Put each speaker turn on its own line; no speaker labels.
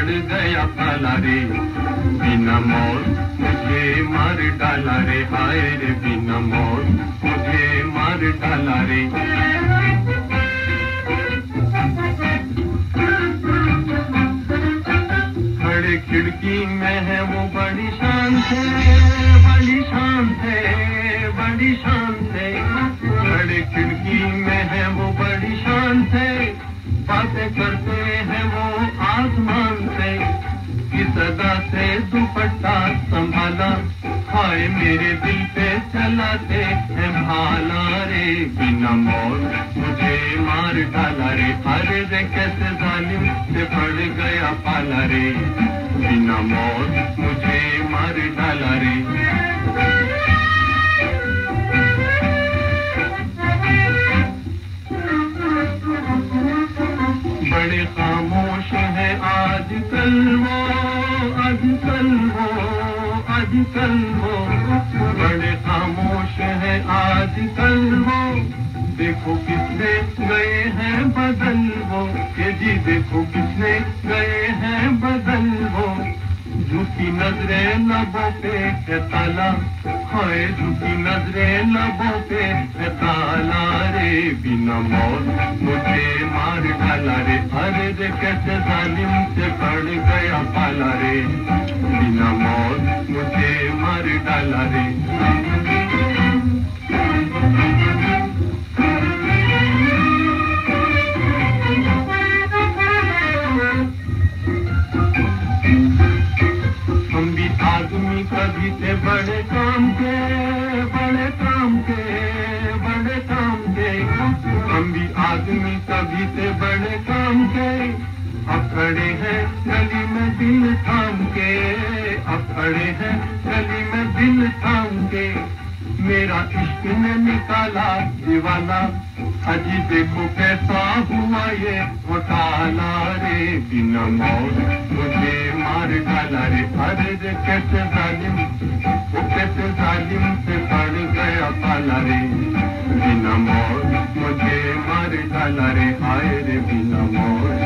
पड़ गया पाला रे। बिना मौत मुझे मार डाला रे। हाय रे बिना मौत मुझे मार डाला रे। खड़े खिड़की में है वो बड़ी शान से बड़ी शान से बड़ी शान से खड़े खिड़की में है वो बड़ी शान से बातें करते से दुपट्टा संभाला। हाय मेरे दिल पे चलाते हैं भाला रे। बिना मौत मुझे मार डाला रे। अरे रे कैसे जालिम से पड़ गया पाला रे। बिना मौत मुझे मार डाला रे। बड़े खामोश है आजकल वो। आजकल वो आजकल बड़े खामोश है आजकल वो देखो किसने गए हैं बदल वो। के जी देखो किसने गए हैं बदल वो। झूठी नजरे लबों पे ताला। हाय, झुकी नजरे लबों पे ताला। रे बिना मौत मुझे मार डाला रे। अरे, रे, कैसे जालिम से पड़ गया पाला रे। बिना मौत मुझे मार डाला रे। के बड़े काम के। हम भी आदमी कभी से बड़े काम के। अब खड़े हैं गली में दिल थाम के। अब खड़े हैं गली में दिल थाम के। मेरा इश्क ने निकाला दीवाना। अजी देखो कैसा हुआ ये घोटाला रे। बिना मौत मुझे मार डाला रे। अरे कैसे जालिम, वो कैसे जालिम से डाला रे बिना मोर मुझे मर डाला रे हाय रे बिना मोर।